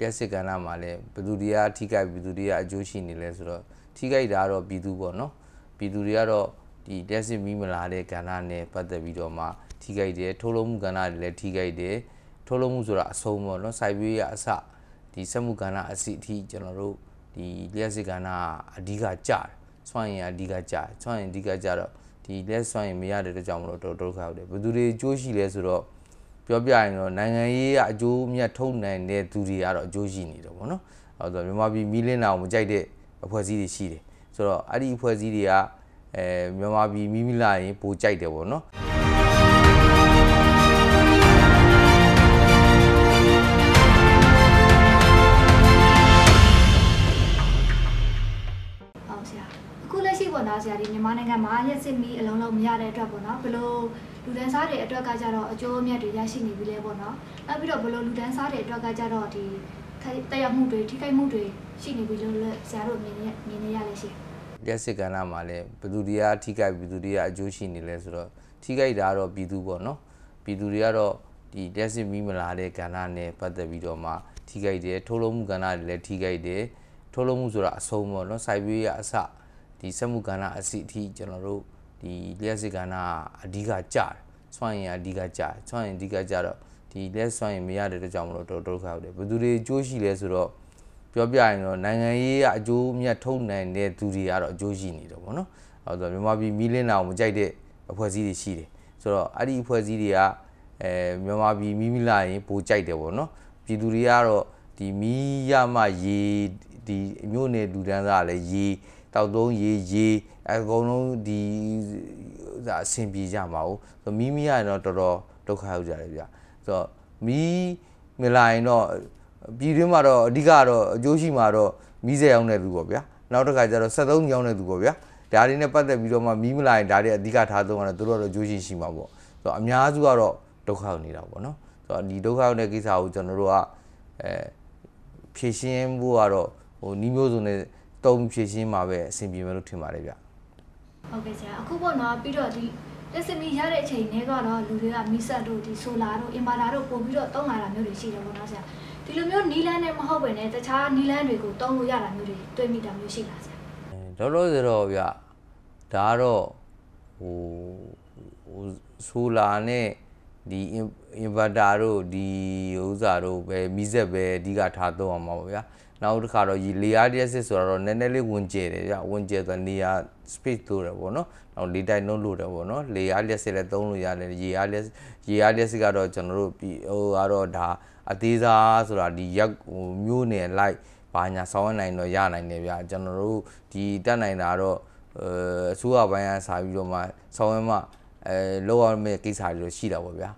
ရက်စစ်ကဏ္ဍမှာလည်းဘယ်သူတွေကထိခိုက်ဘယ်သူတွေကအကျိုးရှိနေလဲဆိုတော့ထိခိုက်တာကတော့ပြည်သူပေါ့နော်ပြည်သူတွေကတော့ဒီရက်စစ်မီးမလာတဲ့ကဏ္ဍနဲ့ပတ်သက်ပြီးတော့မှထိခိုက်တယ်ထုတ်လုပ်မှုကဏ္ဍတွေလည်းထိခိုက်တယ်ထုတ်လုပ်မှုဆိုတာအဆုံးပေါ့နော်စိုက်ပျိုးရေးအစဒီစက်မှုကဏ္ဍအစီအထိကျွန်တော်တို့ဒီလျှက်စစ်ကဏ္ဍအဓိကကြတယ်စွမ်းရင်အဓိကကြတယ်စွမ်းရင်အဓိကကြတော့ဒီလက်စွမ်းရင်မရတဲ့အတွက်ကြောင့်မလို့တော့ဒုက္ခရောက်တယ်ဘယ်သူတွေအကျိုးရှိလဲဆိုတော့ ပြောပြရင်တော့နိုင်ငံရေးအကျိုးမြတ်ထုတ်နိုင်တဲ့သူတွေကတော့အကျိုးရှိနေတယ်ပေါ့နော်အဲတော့မြန်မာပြည်မီးလင်းတာကိုမကြိုက်တဲ့အဖွဲ့အစည်းတွေရှိတယ်ဆိုတော့အဲ့ဒီအဖွဲ့အစည်းတွေကအဲမြန်မာပြည်မီးမီးလာရင်ပိုကြိုက်တယ်ပေါ့နော်ဟုတ်ဆရာအခုလက်ရှိပေါ့နော်ဆရာဒီမြန်မာနိုင်ငံမှာရက်စစ်မီအလုံးလုံးမရတဲ့အတွက်ပေါ့နော်ဘလို့ လူဒန်းစားတွေအတွက်ကကြတော့အကျိုးအမြတ်တွေရရှိနေပြီလဲပေါ့နော်နောက်ပြီးတော့ဘလို့လူဒန်းစားတွေအတွက်ကကြတော့ဒီတက်ရောက်မှုတွေထိခိုက်မှုတွေရှိနေပြီလို့လည်းဆရာတို့မြင်နေမြင်နေရလဲရှိရက်စစ်ကဏ္ဍမှာလည်းဘယ်သူတွေကထိခိုက်ဘယ်သူတွေကအကျိုးရှိနေလဲဆိုတော့ထိခိုက်တာကတော့ပြည်သူပေါ့နော်ပြည်သူတွေကတော့ဒီရက်စစ်မီးမလာတဲ့ကဏ္ဍနဲ့ပတ်သက်ပြီးတော့မှထိခိုက်တယ်ထုတ်လုပ်မှုကဏ္ဍတွေလည်းထိခိုက်တယ်ထုတ်လုပ်မှုဆိုတာအဆုံးပေါ့နော်စိုက်ပျိုးရေးအစဒီစက်မှုကဏ္ဍအစီအထိကျွန်တော်တို့ ဒီရက်စစ်ကဏ္ဍအဓိကကြတယ်စွမ်းရင်အဓိကကြတယ်စွမ်းရင်အဓိကကြတော့ဒီလက်စွမ်းရင်မရတဲ့အတွက်ကြောင့်မလို့တော့ဒုက္ခရောက်တယ်ဘယ်သူတွေအကျိုးရှိလဲဆိုတော့ပြောပြရင်တော့နိုင်ငံရေးအကျိုးမြတ်ထုတ်နိုင်တဲ့သူတွေကတော့အကျိုးရှိနေတယ်ပေါ့နော်။အဲတော့မြန်မာပြည်မီးလင်းတာကိုမကြိုက်တဲ့အဖွဲ့အစည်းတွေရှိတယ်။ဆိုတော့အဲ့ဒီအဖွဲ့အစည်းတွေကအဲမြန်မာပြည်မီးမီးလာရင်ပိုကြိုက်တယ်ပေါ့နော်။ပြည်သူတွေကတော့ဒီမီးရမှရေဒီမြို့နယ်လူတန်းစားကလည်းရေတောက်သုံးရေရေ အကုန်လုံးဒီဥစားအဆင်ပြေကြမှာဟုတ်ဆိုမီးမီးရရင်တော့တော်တော်ဒုက္ခရောက်ကြတယ်ဗျ။ဆိုတော့မီးမလာရင်တော့ပြည်တွင်းမှာတော့အဓိကတော့အကျိုးရှိမှာတော့မီးစက်ရောင်းတဲ့သူပေါ့ဗျာနောက်တစ်ခါကျတော့73ရောင်းတဲ့သူပေါ့ဗျာဒါတွေနဲ့ပတ်သက်ပြီးတော့မှမီးမလာရင်ဒါတွေအဓိကထားသုံးရတယ်သူတို့ကတော့အကျိုးရှိရှိမှာပေါ့ဆိုတော့အများစုကတော့ဒုက္ခရောက်နေတာပေါ့နော်ဆိုတော့ဒီဒုက္ခရောက်တဲ့ကိစ္စကိုကျွန်တော်တို့ကအဲဖြည့်ရှင်းဖို့ကတော့ဟိုနီးမျိုးစုံနဲ့တုံးဖြည့်ရှင်းမှာပဲအဆင်ပြေမယ်လို့ထင်ပါတယ်ဗျ ဟုတ်ကဲ့ဆရာအခုပေါ့နော်ပြီးတော့ဒီလက်စမီရတဲ့အချိန်တွေကတော့လူတွေကမီဆက်တို့ဒီဆိုလာတို့အင်ပါတာတို့ပို့ပြီးတော့တုံးလာတာမျိုးတွေရှိတယ်ပေါ့နော်ဆရာဒီလိုမျိုးနီလန်းနဲ့မဟုတ်ပဲねတခြားနီလန်းတွေကိုတုံးလို့ရတာမျိုးတွေတွေ့မိတာမျိုးရှိလားဆရာလောလောဆယ်တော့ဗျဒါကတော့ဟိုဟိုဆိုလာနဲ့ဒီအင်ဗာတာတို့ဒီဥစ္စာတို့ပဲမိဆက်ပဲအဓိကထားသုံးအောင်ပါဗျာနောက်တစ်ခါတော့ဒီလေယာလျက်စစ်ဆိုတော့နည်းနည်းလေးဝင်ကျဲတယ်ဗျဝင်ကျဲဆိုနေရာ space တိုးတယ်ပေါ့နော်နောက်လေတိုက်နှုတ်လို့တယ်ပေါ့နော်လေယာလျက်စစ်လည်းသုံးလို့ရတယ်ရေအားလျက်ရေအားလျက်စစ်ကတော့ကျွန်တော်တို့ဟိုကတော့ဒါအသေးစားဆိုတာဒီရက်ဟိုမျိုးနယ်လိုက်ဘာညာဆောင်းရနိုင်တော့ရနိုင်တယ်ဗျာကျွန်တော်တို့ဒီတက်နိုင်တာတော့အဲအစိုးရပိုင်းကစာပြီးတော့မှဆောင်းရမှအဲလောက်ရမယ့်ကိစ္စတွေတော့ရှိတာပေါ့ဗျာ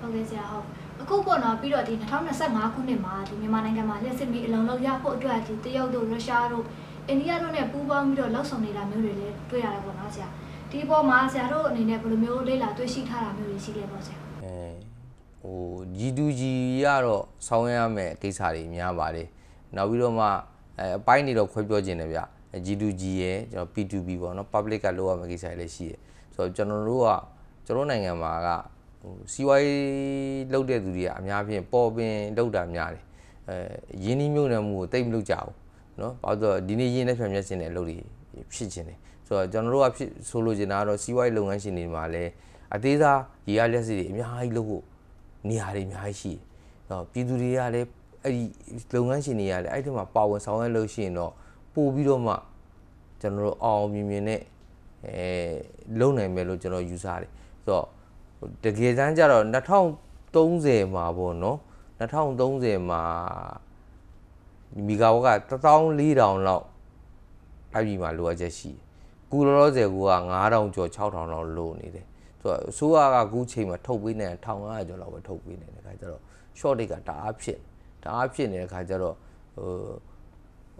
ဟုတ်ကဲ့ဆရာဟုတ်အခုပေါ့နော်ပြီးတော့ဒီ2025ခုနှစ်မှာဒီမြန်မာနိုင်ငံမှာလက်စစ်မီအလုံးလုံးရဖို့အတွက်ဒီတရုတ်တို့ရုရှားတို့ အိန္ဒိယတို့နဲ့ပူးပေါင်းပြီးတော့လှုပ်ဆောင်နေတာမျိုးတွေလည်းတွေ့ရတယ်ပေါ့နော်ဆရာဒီပေါ်မှာဆရာတို့အနေနဲ့ဘယ်လိုမျိုးလေ့လာတွေ့ရှိထားတာမျိုးတွေရှိလဲပေါ့ဆရာအဲဟို G2G ကတော့ဆောင်းရမယ်ကိစ္စတွေများပါတယ်နောက်ပြီးတော့မှအဲအပိုင်းတွေတော့ခွဲပြောခြင်းတယ်ဗျ G2G ရဲ့ကျွန်တော် P2B ပေါ့နော် public ကလောက်ရမယ့်ကိစ္စတွေလည်းရှိတယ်ဆိုတော့ကျွန်တော်တို့ကကျွန်တော်နိုင်ငံမှာကဟိုစီးပွားရေးလုပ်တဲ့သူတွေကအများဖြင့်ပေါ်ပင်လုပ်တာများတယ်အဲရင်းနှီးမြှုပ်နှံမှုကိုတိတ်မလုပ်ကြဘူး နော်ဘာလို့ဒီနေ့ရင်းနဲ့ဖြန့်ဖြက်ခြင်းတဲ့အလုပ်တွေဖြစ်ခြင်းတယ်ဆိုတော့ကျွန်တော်တို့ကဖြစ်ဆိုလိုချင်တာကတော့စီးပွားရေးလုပ်ငန်းရှင်တွေမှာလည်းအသေးစားရေရလက်စီတွေအများကြီးလုပ်ဖို့နေရာတွေအများကြီးရှိတယ်နော်ပြည်သူတွေကလည်းအဲ့ဒီလုပ်ငန်းရှင်တွေကလည်းအဲ့ဒီမှာပါဝင်ဆောင်ရွက်လို့ရှိရင်တော့ပို့ပြီးတော့မှကျွန်တော်တို့အောင်မြင်မြင်နဲ့အဲလုံနိုင်မယ်လို့ကျွန်တော်ယူဆတယ်ဆိုတော့တကယ်တမ်းကျတော့2030မှာပေါ့နော်2030မှာ မီဂါဝတ်က14000လောက်အဲ့ဒီမှာလိုအပ်ချက်ရှိတယ်။ကူလောလောဆယ်ကူက9000ကျော်6000လောက်လိုနေတယ်။ဆိုတော့အစိုးရကအခုချိန်မှာထုတ်ပေးနေတဲ့1500ကျော်လောက်ပဲထုတ်ပေးနေတဲ့ခါကျတော့ short တွေကတအားဖြစ်တအားဖြစ်နေတဲ့ခါကျတော့ဟို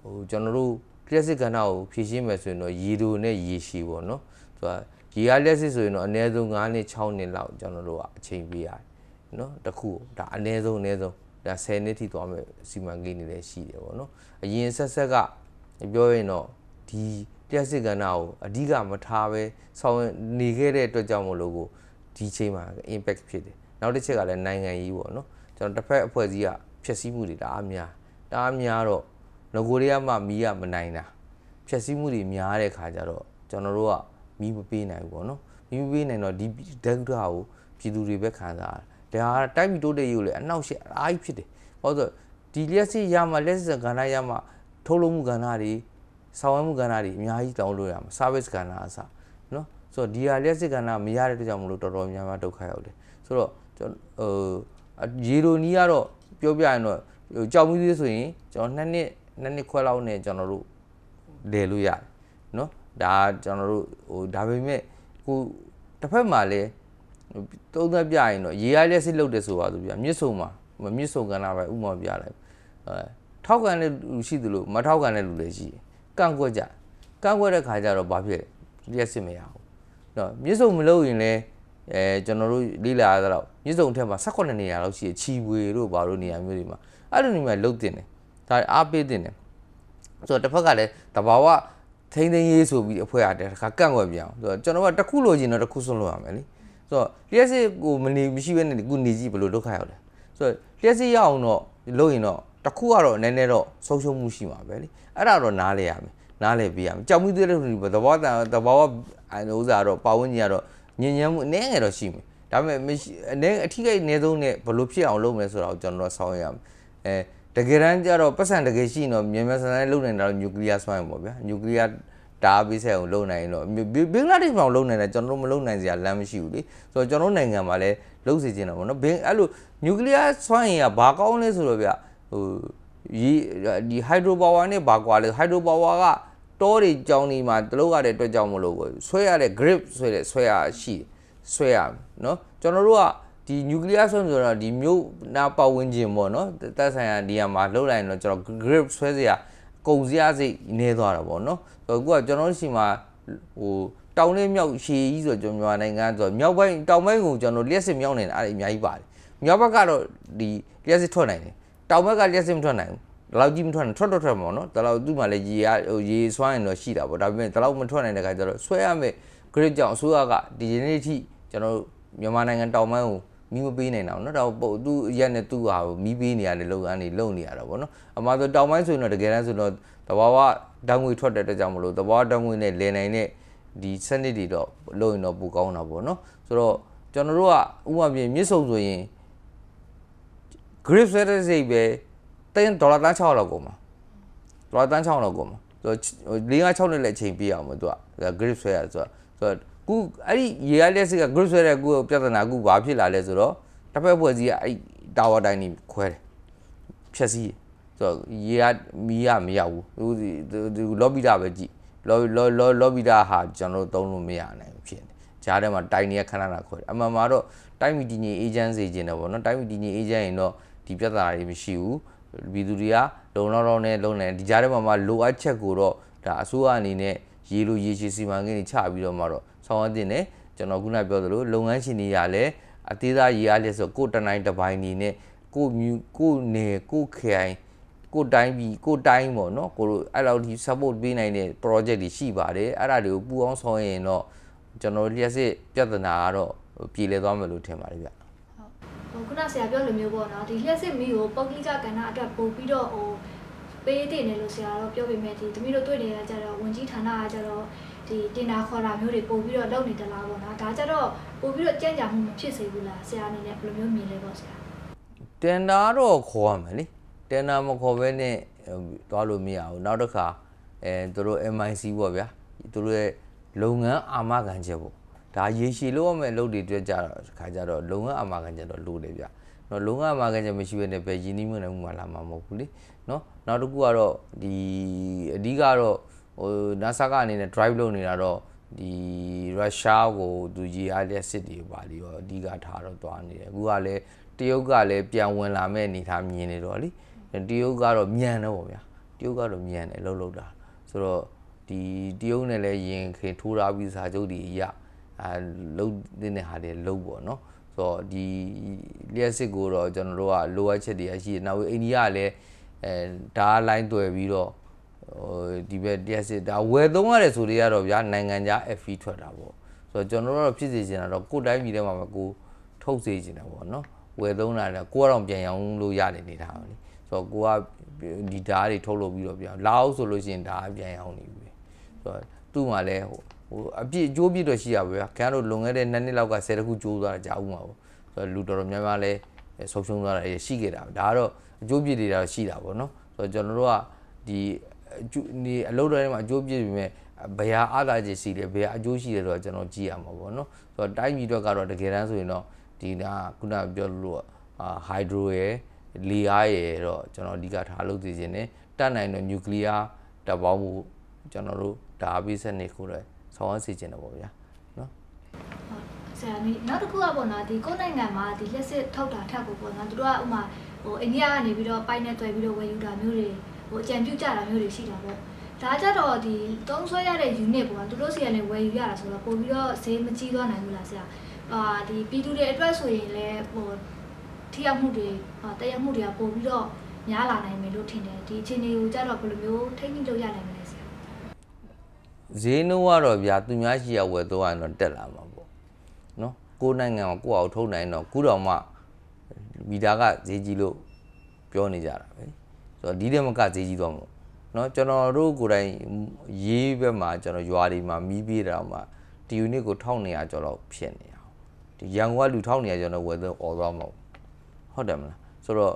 ဟိုကျွန်တော်တို့လျှက်စစ်ကဏ္ဍကိုဖြည့်ရှင်းမယ်ဆိုရင်တော့ရေတိုနဲ့ရေရှည်ပေါ့နော်။ဆိုတော့ရေအားလျှက်စစ်ဆိုရင်တော့အနည်းဆုံး9နှစ်6နှစ်လောက်ကျွန်တော်တို့ကအချိန်ပေးရတယ်။နော်တခုဒါအနည်းဆုံးအနည်းဆုံး ဒါ10နှစ်ထိသွားမယ်စီမံကိန်းတွေလည်းရှိတယ်ပေါ့နော်အရင်ဆက်ဆက်ကပြောရင်တော့ဒီတက်စစ်ကဏ္ဍကိုအဓိကမထားပဲဆောင်းနေခဲ့တဲ့အတွက်ကြောင့်မလို့ကိုဒီချိန်မှာ impact ဖြစ်တယ်နောက်တစ်ချက်ကလည်းနိုင်ငံရေးပေါ့နော်ကျွန်တော်တစ်ဖက်အဖွဲ့အစည်းကဖြက်စီးမှုတွေတအားများတအားများတော့ငကိုတွေကမှမီးကမနိုင်တာဖြက်စီးမှုတွေများတဲ့ခါကျတော့ကျွန်တော်တို့ကမီးမပေးနိုင်ဘူးပေါ့နော်မီးမပေးနိုင်တော့ဒီဒက်တာကိုပြည်သူတွေပဲခံစားရတယ် ဒါကတိုက်ပြီးတိုးတဲ့ရုပ်လေအနောက်ရှက်အားကြီးဖြစ်တယ်ဘာလို့ဆိုဒီလျှက်စစ်ရမှလက်စစ်ကဏ္ဍရမှထုတ်လုပ်မှုကဏ္ဍတွေဆောင်ရွက်မှုကဏ္ဍတွေအများကြီးတောင်းလို့ရမှာ service ကဏ္ဍအစားနော်ဆိုတော့ဒီဟာလျှက်စစ်ကဏ္ဍမရတဲ့အတွက်ကြောင့်မလို့တော်တော်များများဒုက္ခရောက်တယ်ဆိုတော့ကျွန်တော်ဟိုရေလိုနီးကတော့ပြောပြရင်တော့ဟိုကြောက်မှုသေးဆိုရင်ကျွန်တော်နှစ်နှစ်နှစ်နှစ်ခွဲလောက်နဲ့ကျွန်တော်တို့လဲလို့ရတယ်နော်ဒါကျွန်တော်တို့ဟိုဒါပေမဲ့ကိုတစ်ဖက်မှာလည်း သုံးသက်ပြရင်တော့ရေရလက်စစ်လုပ်တယ်ဆိုပါဆိုပြမြစ်ဆုံမှာမြစ်ဆုံကဏ္ဍပဲဥမာပြလိုက်အဲထောက်ကန်တဲ့လူရှိသလိုမထောက်ကန်တဲ့လူလည်းရှိတယ်ကန့်ကွက်ကြကန့်ကွက်တဲ့ခါကျတော့ဘာဖြစ်လဲလက်စစ်မရဘူးနော်မြစ်ဆုံမလုပ်ရင်လည်းအဲကျွန်တော်တို့လေ့လာရတော့မြစ်ဆုံထက်မှာ18နေရာလောက်ရှိတယ်ချီဝေတို့ဘာလို့နေရာမျိုးတွေမှာအဲ့လိုနေရာလုတ်တင်တယ်ဒါအားပေးတင်တယ်ဆိုတော့တစ်ဖက်ကလည်းတဘာဝထိန်းသိမ်းရေးဆိုပြီးအဖွဲ့ရတဲ့ခါကန့်ကွက်ပြောင်းဆိုတော့ကျွန်တော်ကတစ်ခုလိုချင်တော့တစ်ခုစွန့်လို့ရမယ်လေ ဆိုတော့လျှက်စစ်ကိုမနေမရှိဘဲနဲ့ခုနေကြည့်ဘယ်လိုဒုက္ခရောက်လဲဆိုတော့လျှက်စစ်ရအောင်တော့လုပ်ရင်တော့တစ်ခုကတော့နည်းနည်းတော့ဆုံးရှုံးမှုရှိမှာပဲလေအဲ့ဒါတော့နားလဲရမယ်နားလဲပေးရမယ်ကြောက်မှုသေးတဲ့လူတွေသဘောတန်သဘောအဲဥစားတော့ပါဝင်ကြီးကတော့ညဉ့်ညမ်းမှုအနည်းငယ်တော့ရှိမယ်ဒါပေမဲ့အနေအထိကိအနည်းဆုံးနဲ့ဘယ်လိုဖြစ်အောင်လုပ်မလဲဆိုတာကိုကျွန်တော်တို့ဆောင်းရရမယ်အဲတကယ်တမ်းကျတော့ပတ်စံတကယ်ရှိရင်တော့မြန်မြန်ဆန်ဆန်လုပ်နိုင်တာတော့နျူကလ িয়ার စွမ်းရင်ပေါ့ဗျာနျူကလ িয়ার ဓာ တ်ပေးဆက်အောင်လုပ်နိုင်ရင်တော့ဘင်္ဂလားဒေ့ရှ်မှာလုပ်နိုင်တယ်ကျွန်တော်တို့မလုပ်နိုင်စရာလမ်းမရှိဘူးလေဆိုတော့ကျွန်တော်တို့နိုင်ငံမှာလည်းလုပ်စီခြင်းတော့ဗောနော်ဘင်အဲ့လိုနျူကလ িয়ার စွမ်းရင်ကဘာကောင်းလဲဆိုတော့ဗျဟိုဒီဒီဟိုက်ဒရိုပါဝါနဲ့ဘာကွာလဲဟိုက်ဒရိုပါဝါကတောတွေကြောင်းဒီမှာတလုတ်ရတဲ့အတွက်ကြောင့်မလို့ဆွဲရတဲ့ grip ဆွဲတဲ့ဆွဲရရှိဆွဲရနော်ကျွန်တော်တို့ကဒီ nuclear ဆွဲဆိုတော့ဒီမြို့နာပတ်ဝန်းကျင်ပေါ့နော်တက်ဆိုင်ရာနေရာမှာလှုပ်လိုက်ရင်တော့ကျွန်တော် grip ဆွဲစရာ ကုန်စရာစိတ်နေသွားတာပေါ့နော်အခုကကျွန်တော်တို့ရှိမှာဟိုတောင်လေးမြောက်ရှည်ကြီးဆိုကျွန်တော်မြန်မာနိုင်ငံဆိုမြောက်ပိုင်းတောင်ပိုင်းကိုကျွန်တော်လျှက်စစ်မြောက်နေတာအဲ့အများကြီးပါတယ်မြောက်ဘက်ကတော့ဒီလျှက်စစ်ထွက်နိုင်တယ်တောင်ဘက်ကလျှက်စစ်မထွက်နိုင်ဘူးဒီလောက်ကြီးမထွက်နိုင်ထွက်တော့ထွက်မှာနော်ဒီလောက်သူ့မှာလည်းရေရဟိုရေဆွမ်းရင်တော့ရှိတာပေါ့ဒါပေမဲ့ဒီလောက်မထွက်နိုင်တဲ့ခါကျတော့ဆွဲရမယ် grade ကြောင့်အစိုးရကဒီနေ့အထိကျွန်တော်တို့မြန်မာနိုင်ငံတောင်ပိုင်းကို မီးမပေးနိုင်တော့เนาะဒါပုတ်သူရက်နဲ့သူ့ဟာကိုမီးပေးနေရတယ်လုပ်ငန်းတွေလုပ်နေရတာပေါ့เนาะအမှဆိုတောင်ပိုင်းဆိုရင်တော့တကယ်တမ်းဆိုတော့တဘာဝဓာတ်ငွေထွက်တဲ့အတွက်ကြောင့်မလို့တဘာဝဓာတ်ငွေနဲ့လည်နိုင်တဲ့ဒီစနစ်တွေတော့လုပ်ရင်တော့ပိုကောင်းတာပေါ့เนาะဆိုတော့ကျွန်တော်တို့ကဥပမာပြင်မြစ်ဆုံဆိုရင် grip ဆွဲတဲ့စိတ်ပဲတင်းဒေါ်လာတန်း6လောက်ကုန်မှာဒေါ်လာတန်း6လောက်ကုန်မှာဆိုတော့၄၅6နှစ်လည်းအချိန်ပြရအောင်မသူက grip ဆွဲရဆိုတော့ဆိုတော့ ခုအဲ့ဒီရေရလက်စစ်က group ဆွဲတဲ့ခုပြဿနာခုဘာဖြစ်လာလဲဆိုတော့တစ်ဖက်ဖွဲ့စည်းကအဲ့တာဝါတိုင်းနေခွဲတယ်ဖြက်စီးဆိုတော့ရေရမီးရမရောက်ဘူးသူလော်ဘီတာပဲကြည့်လော်လော်လော်လော်ဘီတာဟာကျွန်တော်တို့သုံးလို့မရနိုင်ဘူးဖြစ်နေဂျားထဲမှာတိုင်းနေခဏခဏခွဲတယ်အမှန်မှာတော့တိုင်းမီတည်ငြိမ်အေဂျင့်စီခြင်းတယ်ပေါ့နော်တိုင်းမီတည်ငြိမ်အေဂျင့်ရင်တော့ဒီပြဿနာတွေမရှိဘူးပြည်သူတွေကလုံလောက်လောက်နဲ့လုံနေဒီကြားထဲမှာမှလိုအပ်ချက်ကိုတော့ဒါအစိုးရအနေနဲ့ ရေလိုရေရှည်စီမံကိန်းတွေချပြီးတော့မှတော့ဆောင်ရွက်တင်တယ်ကျွန်တော်ခုနပြောသလိုလုပ်ငန်းရှင်တွေကလည်းအသေးသားရေးအားလျက်ဆိုကိုတနိုင်တပိုင်းနေနဲ့ကိုမြူကိုနေကိုခိုင်ကိုတိုင်းပြီးကိုတိုင်းပေါ့နော်ကိုတို့အဲ့လောက်ဒီ support ပေးနိုင်တဲ့ project တွေရှိပါတယ်အဲ့ဒါတွေကိုပူအောင်ဆောင်ရင်တော့ကျွန်တော်လျှက်စစ်ပြဿနာကတော့ပြည်လဲသွားမယ်လို့ထင်ပါတယ်ဗျဟိုခုနဆရာပြောလိုမျိုးပေါ့နော်ဒီလျှက်စစ်မီကိုပုတ်ကိကကဏ္ဍအတွက်ပို့ပြီးတော့ဟို ပေးတင်တယ်လို့ဆရာတော့ပြောပေမဲ့ဒီသမီးတို့တွေ့နေတာကြတော့ဝင်ကြီးဌာနကကြတော့ဒီတင်တာခေါ်တာမျိုးတွေပို့ပြီးတော့လုပ်နေသလားပေါ့နော်ဒါကြတော့ပို့ပြီးတော့ကြံ့ကြာမှုမဖြစ်စေဘူးလားဆရာအနေနဲ့ဘယ်လိုမျိုးမြင်လဲပေါ့ဆရာတင်တာတော့ခေါ်ရမယ်လေတင်တာမခေါ်ဘဲနဲ့သွားလို့မရဘူးနောက်တစ်ခါအဲသူတို့ MIC ပေါ့ဗျာသူတို့ရဲ့လုပ်ငန်းအာမခံချက်ပေါ့ဒါရေရှည်လို့ရမယ်လုပ်တွေတွေ့ကြတော့ခါကြတော့လုပ်ငန်းအာမခံချက်တော့လိုတယ်ဗျ နော်လုပ်ငန်းအာမခံချက်မရှိဘဲနဲ့ပဲယင်းနှီးမြှုပ်နှံမှုမှလာမှာမဟုတ်ဘူးလေနော်နောက်တစ်ခုကတော့ဒီအဓိကတော့ဟို NASA ကအနေနဲ့ drive လုပ်နေတာတော့ဒီရုရှားကိုသူရေအားလက်စစ်တွေပါလီရောအဓိကထားတော့သွားနေတယ်အခုကလည်းတရုတ်ကလည်းပြန်ဝင်လာမဲ့အနေထားမြင်နေတော့လीတရုတ်ကတော့မြန်တော့ဗောဗျာတရုတ်ကတော့မြန်တယ်လှုပ်လှုပ်တာဆိုတော့ဒီတရုတ်နဲ့လည်းရင်ခင်ထိုးထားပြီးစာချုပ်တွေအရအဲလှုပ်တဲ့ဟာတွေလှုပ်ပေါ့နော် ဆိုတော့ဒီလျှက်စစ်ကိုတော့ကျွန်တော်တို့ကလိုအပ်ချက်တွေရှိတယ်နောက်အိန္ဒိယကလည်းအဲဓာတ်လိုင်းတွေ့ပြီးတော့ဟိုဒီဘက်တရားစစ်ဒါဝယ်သုံးရတယ်ဆိုတွေကတော့ဗျာနိုင်ငံခြား FE ထွက်တာပေါ့ဆိုတော့ကျွန်တော်တို့တော့ဖြစ်စေချင်တာတော့ကိုယ်တိုင်းပြည်ထဲမှာပဲကိုထုတ်စေချင်တာပေါ့နော်ဟဝယ်သုံးတာလည်းကိုကတော့ပြန်ရောင်းလို့ရနေနေတာပဲလေဆိုတော့ကိုကဒီဓာတ်တွေထုတ်လုပ်ပြီးတော့ပြန်လာအောင်ဆိုလို့ရှိရင်ဓာတ်ပြန်ရောင်းနေပြီဆိုတော့သူ့မှာလည်းဟို ဟိုအပြည့်အကျိုးပြည့်တော့ရှိရပါဗျာခင်ဗျားတို့လွန်ခဲ့တဲ့နှစ်နှစ်လောက်က10တခုကျိုးသွားတာကြာဦးမှာပေါ့ဆိုတော့လူတော်တော်များများလည်းဆုံးရှုံးသွားတာရှိခဲ့တာဒါကတော့အကျိုးပြည့်တွေတော့ရှိတာပေါ့နော်ဆိုတော့ကျွန်တော်တို့ကဒီဒီအလုပ်တွေမှာအကျိုးပြည့်ပြီမဲ့ဘယ်ဟာအားသာချက်ရှိတယ်ဘယ်ဟာအကျိုးရှိတယ်တော့ကျွန်တော်ကြည့်ရမှာပေါ့နော်ဆိုတော့တိုင်းပြည်အတွက်ကတော့တကယ်တမ်းဆိုရင်တော့ဒီကခုနပြောလို့အာဟိုက်ဒရိုရယ်လီအားရယ်တော့ကျွန်တော်အဓိကထားလုပ်သိခြင်းနဲ့တတ်နိုင်တော့နျူကလ িয়ার တပ်ပေါင်းမှုကျွန်တော်တို့ဒါအပိစက်နေကိုလည်း ဆောင်းရစီခြင်းတော့ပေါ့ဗျာနော်ဆရာနီနောက်တစ်ခုကပေါ့နော်ဒီကိုယ်နိုင်ငံမှာဒီလက်စစ်ထုတ်တာထက်ကိုပေါ့နော်သူတို့ကဥမာဟိုအိန္ဒိယကနေပြီးတော့ပိုင်နဲ့တွေ့ပြီးတော့ဝယ်ယူတာမျိုးတွေဟိုအကြံပြုကြတာမျိုးတွေရှိတာပေါ့ဒါကြတော့ဒီသုံးဆွဲရတဲ့ unit ပေါ့နော်သူတို့စီကနေဝယ်ယူရတာဆိုတော့ပို့ပြီးတော့ဈေးမကြီးသွားနိုင်ဘူးလားဆရာအာဒီပြည်သူတွေအတွက်ဆိုရင်လည်းဟိုထိရောက်မှုတွေတရက်မှုတွေကပို့ပြီးတော့များလာနိုင်မယ်လို့ထင်တယ်ဒီအခြေအနေကိုကြတော့ဘယ်လိုမျိုးထိန်းသိမ်းလို့ရနိုင်မလဲဆရာ ဈေးနှုန်းကတော့ဗျာသူများရှိရဝယ်တော့ရင်တော့တက်လာမှာပေါ့နော်ကိုယ်နိုင်ငံမှာကိုယ့်အောင်ထုတ်နိုင်တော့ခုတော့မှမီတာကဈေးကြီးလို့ပြောနေကြတာပဲဆိုတော့ဒီတဲ့မကဈေးကြီးတော့မို့နော်ကျွန်တော်တို့ကိုယ်တိုင်ရေးဘက်မှာကျွန်တော်ရွာတွေမှာမီးပြေးတာမှာဒီယူနစ်ကို1200ကျော်တော့ဖြစ်နေအောင်ဒီရန်ကုန်ကလူ1200ကျော်တော့ဝယ်တော့អော်သွားမှာဟုတ်တယ်မလားဆိုတော့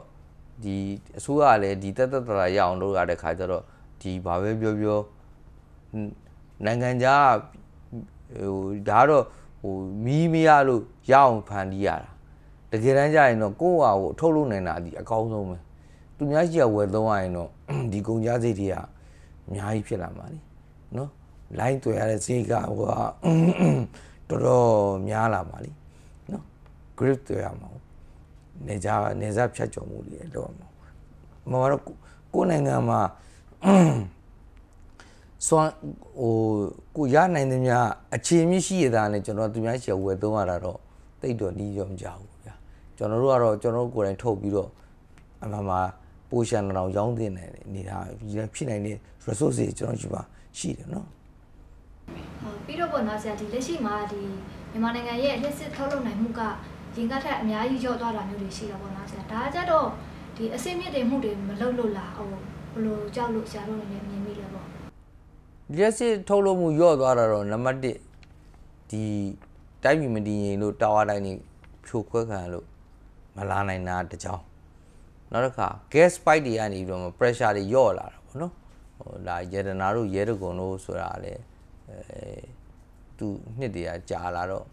ဒီအစိုးရကလည်းဒီတက်တက်တရာရအောင်လုပ်ရတဲ့ခါကျတော့ဒီဘာပဲပြောပြော နိုင်ငံခြားဟိုဒါတော့ဟိုမီးမရလို့ရအောင်ဖန်တီးရတာတကယ်တမ်းကျရင်တော့ကိုယ့်ဟာကိုထုတ်လုပ်နိုင်တာဒီအကောင်းဆုံးပဲသူများရှိရဝယ်သုံးရရင်တော့ဒီကုန်ကြစိတ်တွေကအများကြီးဖြစ်လာမှာလीနော် line တွေ့ရတဲ့စိတ်ကဟိုကတော်တော်များလာပါလीနော် grip တွေ့ရမှာနေကြနေစားဖြတ်ကျော်မှုတွေတော့မှာမတော်ကိုယ်နိုင်ငံမှာ စွမ်းဟိုကိုရနိုင်တဲ့များအခြေမြင့်ရှိရတာနဲ့ကျွန်တော်သူများရှယ်ဝယ်သုံးရတာတော့တိတ်တော့နီးရောမကြဘူးဗျာကျွန်တော်တို့ကတော့ကျွန်တော်တို့ကိုယ်တိုင်ထုတ်ပြီးတော့အမှန်မှာပိုရှန်တော်ရောင်းတင်နေနေတာဖြစ်နိုင်တဲ့ resource တွေကျွန်တော်ရှိပါရှိတယ်နော်ဟုတ်ပြီးတော့ပေါ့နော်ဆရာဒီလက်ရှိမှာဒီမြန်မာနိုင်ငံရဲ့လက်စစ်ထုတ်လုပ်နိုင်မှုကရင်ကထက်အများကြီးကျော့သွားတာမျိုးတွေရှိတာပေါ့နော်ဆရာဒါကြတော့ဒီအစင်းမြင့်တွေမှုတွေမလုပ်လို့လားဟိုဘယ်လိုကြောက်လို့ဆရာတို့လည်းမြင်မိလဲပေါ့ လျှက်စစ်ထုတ်လို့မှုရော့သွားတာတော့နံပါတ်1ဒီတိုင်းပြည်မတည်ငြိမ်လို့တာဝါတိုင်းနေဖြိုခွဲခံလို့မလာနိုင်တာတကြောင်နောက်တစ်ခါ gas pipe တွေကနေပြီးတော့ pressure တွေရော့လာတာပေါ့နော်ဟိုဒါရေဒနာတို့ရဲတကုံတို့ဆိုတာလေအဲသူနှစ်တည်းကကြာလာတော့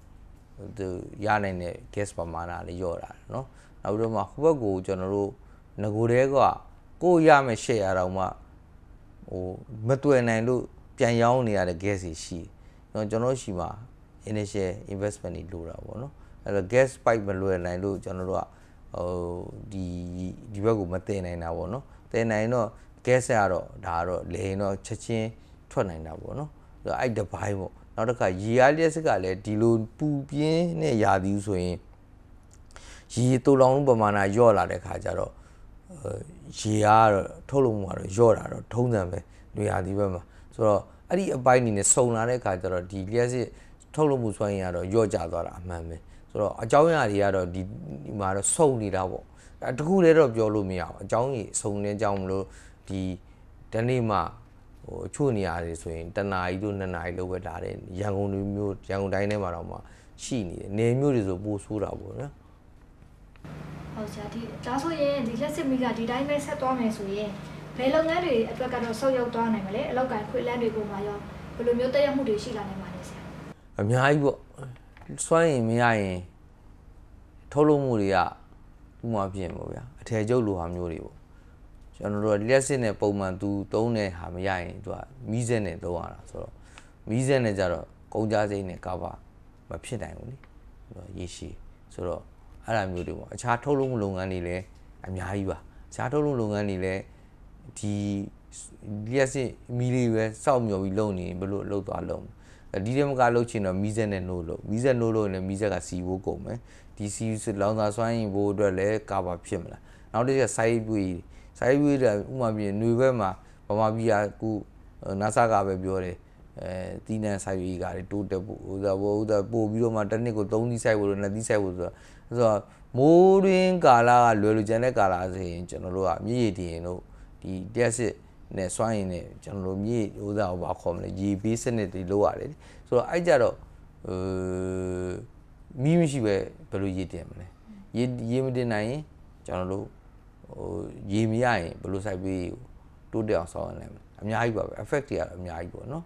သူရနိုင်တဲ့ gas ပမာဏလေးရော့လာတယ်နော်နောက်ပြီးတော့မှဟိုဘက်ကိုကျွန်တော်တို့ငကိုတဲကကိုရမယ် share ရတော့မှဟိုမတွေ့နိုင်လို့ ပြန်ရောင်းနေရတဲ့ gas တွေရှိတယ်ကျွန်တော်ရှိမှာ initial investment တွေလိုတာပေါ့နော်အဲ့တော့ gas pipe မလွယ်နိုင်လို့ကျွန်တော်တို့ကဟိုဒီဒီဘက်ကိုမတင်နိုင်တာပေါ့နော်တင်နိုင်တော့ gas ရတော့ဒါကတော့လေရင်တော့ချက်ချင်းထွက်နိုင်တာပေါ့နော်အဲ့တပိုင်းပေါ့နောက်တစ်ခါရေအားလျက်စစ်ကလည်းဒီလိုပူပြင်းနဲ့ရာသီဆိုရင်ရေတူလောင်ပမာဏညော့လာတဲ့ခါကျတော့ရေအားကတော့ထုတ်လို့မှာတော့ညော့တာတော့ထုံးစံပဲနေရာဒီဘက်မှာ ဆိုတော့အဲ့ဒီအပိုင်းနေနဲ့စုံလာတဲ့ခါကျတော့ဒီလျက်စစ်ထုတ်လို့မှုစွမ်းရည်ကတော့ညော့ကျသွားတာအမှန်ပဲဆိုတော့အကြောင်းအရာတွေကတော့ဒီမှာတော့စုံနေတာပေါ့အဲတခုတည်းတော့ပြောလို့မရဘူးအကြောင်းကြီးစုံနေကြောင်းမလို့ဒီတနေ့မှဟိုအချို့နေရာတွေဆိုရင်တနာရီတို့နှစ်နာရီလောက်ပဲဒါတဲ့ရန်ကုန်လူမျိုးရန်ကုန်တိုင်းထဲမှာတော့မှရှိနေတယ်နေမျိုးတွေဆိုပိုဆိုးတာပေါ့နော်ဟုတ်ဆရာဒီဒါဆိုရင်ဒီလက်စစ်မီကဒီတိုင်းပဲဆက်သွားမယ်ဆိုရင် ဘယ်လုပ်ငန်းတွေအတွက်ကတော့ဆုတ်ယုတ်သွားနိုင်မလဲအလောက်ကန်ခွေလန်းတွေပုံမှာရောဘယ်လိုမျိုးတက်ရောက်မှုတွေရှိလာနိုင်မှာလဲဆရာအများကြီးပေါ့စွမ်းရင်မရရင်ထုတ်လုပ်မှုတွေကဥမာပြင်ပေါ့ဗျာအထည်ကျုပ်လိုဟာမျိုးတွေပေါ့ကျွန်တော်တို့လျှက်စစ်နဲ့ပုံမှန်သူသုံးတဲ့ဟာမရရင်သူကမီးစက်နဲ့သုံးရတာဆိုတော့မီးစက်နဲ့ကြတော့ကုန်ကြစိမ့်နဲ့ကဘာမဖြစ်နိုင်ဘူးလေရေရှည်ဆိုတော့အဲ့လိုမျိုးတွေပေါ့အခြားထုတ်လုပ်မှုလုပ်ငန်းတွေလည်းအများကြီးပါအခြားထုတ်လုပ်လုပ်ငန်းတွေလည်း ဒီလျှက်စစ်မီးလေးပဲစောက်မျှော်ပြီးလုပ်နေဘယ်လိုလုပ်သွားလုပ်ဒီတည်းမကလုပ်ချင်တော့မီးစက်နဲ့နိုးလို့မီးစက်နိုးလို့လည်းမီးစက်ကစီဖို့ကုန်မယ်ဒီစီလောင်စာစွမ်းရင်ဖို့အတွက်လည်းကာဘာဖြစ်မလားနောက်တစ်ချက်စိုက်ပွေစိုက်ပွေတဲ့ဥမာပြຫນွေဘက်မှာဗမာပြည်ကခုနာဆာကပဲပြောတယ်အဲတီးနန်းစိုက်ရေးကတိုးတက်ဖို့ဟိုဒါဟိုဒါပို့ပြီးတော့မှတစ်နှစ်ကို3သီးစိုက်ဖို့လို့နှစ်သီးစိုက်ဖို့ဆိုတော့ဆိုတော့မိုးတွင်းကာလကလွယ်လိုချင်တဲ့ကာလဆိုရင်ကျွန်တော်တို့ကမြည်ရည်တည်ရင်တို့ ဒီတက်စစ်နဲ့စွမ်းရည်နဲ့ကျွန်တော်တို့မြည်ဥစားကိုဘာခေါ်မလဲရေပေးစနစ်တွေလုပ်ရတယ်လေဆိုတော့အဲ့ကြတော့ဟိုမီးမရှိပဲဘယ်လိုရေတင်မလဲရေရေမတင်နိုင်ရင်ကျွန်တော်တို့ဟိုရေမရရင်ဘယ်လိုစိုက်ပေးတိုးတက်အောင်ဆောင်ရလဲအများကြီးပါပဲ effect တွေကတော့အများကြီးပေါ့နော်